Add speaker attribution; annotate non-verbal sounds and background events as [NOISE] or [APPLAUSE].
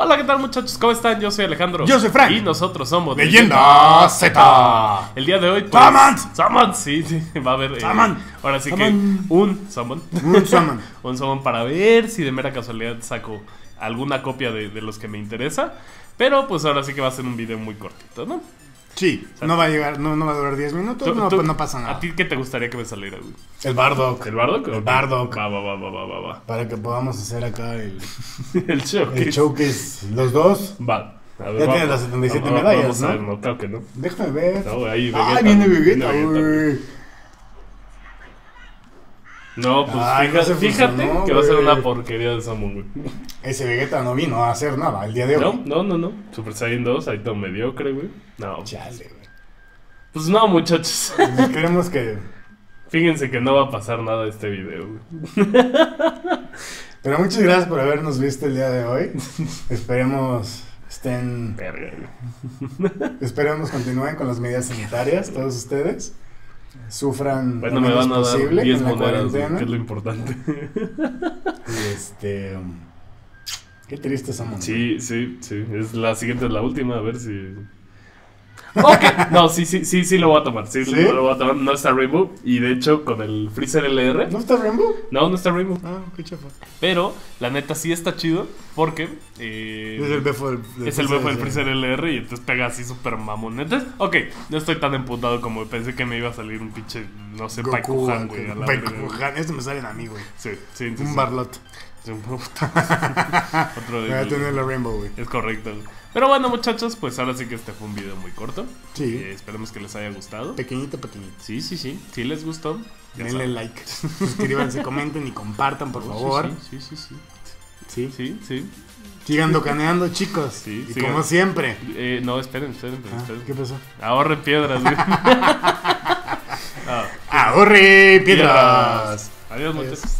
Speaker 1: Hola, ¿qué tal muchachos? ¿Cómo están? Yo soy Alejandro.
Speaker 2: Yo soy Frank.
Speaker 1: Y nosotros somos
Speaker 2: Leyenda Z.
Speaker 1: El día de hoy, pues.
Speaker 2: Summon.
Speaker 1: Summon, sí, sí. [LAUGHS] Va a haber. eh,
Speaker 2: Summon.
Speaker 1: ahora sí que un summon.
Speaker 2: Un summon. [LAUGHS]
Speaker 1: un summon para ver si de mera casualidad saco alguna copia de, de los que me interesa. Pero pues ahora sí que va a ser un video muy cortito, ¿no?
Speaker 2: Sí, no va a llegar, no, no va a durar 10 minutos, no, pues no pasa
Speaker 1: ¿A
Speaker 2: nada.
Speaker 1: ti qué te gustaría que me saliera, güey?
Speaker 2: El Bardock.
Speaker 1: ¿El Bardock?
Speaker 2: El. Bardock.
Speaker 1: Va, va, va, va, va, va.
Speaker 2: Para que podamos hacer acá el, [LAUGHS]
Speaker 1: El show.
Speaker 2: el showcase los dos.
Speaker 1: Va. A ver,
Speaker 2: Ya
Speaker 1: va-
Speaker 2: tiene las 77
Speaker 1: vamos-
Speaker 2: medallas,
Speaker 1: vamos a
Speaker 2: ¿no?
Speaker 1: ver, no, claro que no.
Speaker 2: Déjame ver.
Speaker 1: No, ahí
Speaker 2: ah,
Speaker 1: Vegeta,
Speaker 2: viene Vegeta, güey.
Speaker 1: No, pues
Speaker 2: Ay,
Speaker 1: fíjate, que va a ser una porquería de Samu, güey.
Speaker 2: Ese Vegeta no vino a hacer nada el día de hoy.
Speaker 1: No, no, no, no. Super Saiyan 2, ahí todo mediocre, güey. No.
Speaker 2: Chale, güey.
Speaker 1: Pues no, muchachos.
Speaker 2: Pues Queremos que.
Speaker 1: Fíjense que no va a pasar nada de este video, güey.
Speaker 2: Pero muchas gracias por habernos visto el día de hoy. Esperemos estén.
Speaker 1: Verga, güey.
Speaker 2: Esperemos continúen con las medidas sanitarias, todos ustedes. Sufran
Speaker 1: Bueno,
Speaker 2: lo
Speaker 1: me van a dar
Speaker 2: posible
Speaker 1: 10
Speaker 2: con la
Speaker 1: monedas, güey,
Speaker 2: cuarentena.
Speaker 1: que es lo importante. [LAUGHS]
Speaker 2: Y este. Qué triste somos.
Speaker 1: Sí, sí, sí. Es la siguiente, es la última, a ver si. Ok, [LAUGHS] no, sí, sí, sí, sí lo voy a tomar. Sí,
Speaker 2: ¿Sí?
Speaker 1: lo voy a tomar. No está Rainbow. Y de hecho, con el Freezer LR.
Speaker 2: ¿No está Rainbow?
Speaker 1: No, no está Rainbow.
Speaker 2: Ah, qué chafa.
Speaker 1: Pero la neta sí está chido porque. eh,
Speaker 2: Es el befo del, del
Speaker 1: Es el befo del
Speaker 2: Freezer.
Speaker 1: LR y entonces pega así súper mamón. Entonces, ok, no estoy tan emputado como pensé que me iba a salir un pinche, no sé,
Speaker 2: Goku,
Speaker 1: Paikuhan, güey.
Speaker 2: Paikuhan. Este me salen a mí, güey.
Speaker 1: Sí, sí, sí.
Speaker 2: Un
Speaker 1: sí.
Speaker 2: barlot. [LAUGHS] [LAUGHS]
Speaker 1: Otro
Speaker 2: Voy a
Speaker 1: de
Speaker 2: tener la Rainbow, güey.
Speaker 1: Es correcto. Pero bueno, muchachos, pues ahora sí que este fue un video muy corto.
Speaker 2: Sí.
Speaker 1: Eh, esperemos que les haya gustado.
Speaker 2: Pequeñito, pequeñito.
Speaker 1: Sí, sí, sí. Si les gustó,
Speaker 2: Denle
Speaker 1: saben.
Speaker 2: like. Suscríbanse, comenten y compartan, por favor.
Speaker 1: Sí, sí, sí. sí.
Speaker 2: Sí.
Speaker 1: Sí, sí.
Speaker 2: Sigan docaneando, chicos.
Speaker 1: Sí,
Speaker 2: y
Speaker 1: sigan.
Speaker 2: como siempre.
Speaker 1: Eh, no, esperen, esperen,
Speaker 2: Ah,
Speaker 1: esperen.
Speaker 2: ¿Qué pasó?
Speaker 1: Ahorren piedras, güey. [LAUGHS] [LAUGHS] Ah,
Speaker 2: ¡Ahorre piedras!
Speaker 1: Adiós, muchachos.